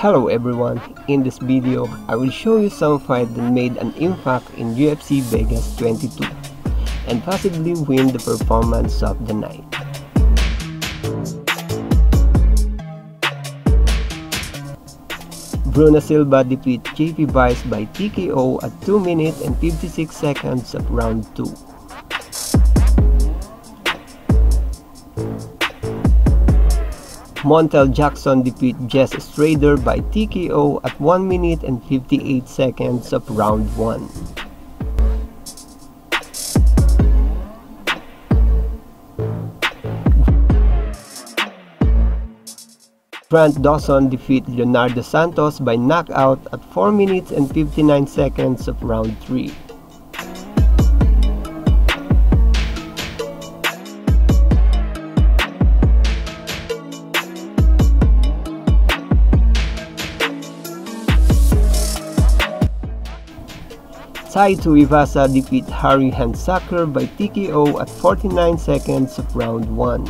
Hello everyone, in this video, I will show you some fight that made an impact in UFC Vegas 22 and possibly win the performance of the night. Bruno Silva defeat JP Buys by TKO at 2 minutes and 56 seconds of round 2. Montel Jackson defeat Jess Strader by TKO at 1 minute and 58 seconds of round 1. Grant Dawson defeat Leonardo Santos by knockout at 4 minutes and 59 seconds of round 3. Tai Tuivasa defeat Harry Hunsucker by TKO at 49 seconds of round 1.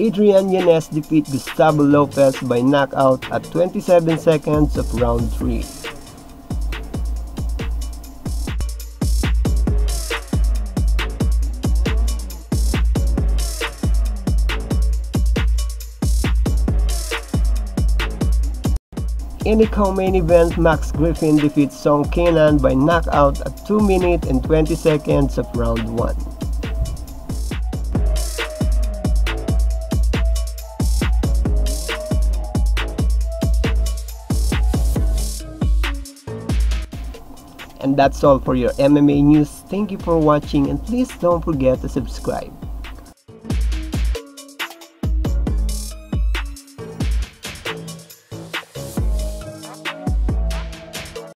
Adrian Yanez defeat Gustavo Lopez by knockout at 27 seconds of round 3. In the co-main event, Max Griffin defeats Song Kenan by knockout at 2 minutes and 20 seconds of round 1. And that's all for your MMA news. Thank you for watching and please don't forget to subscribe.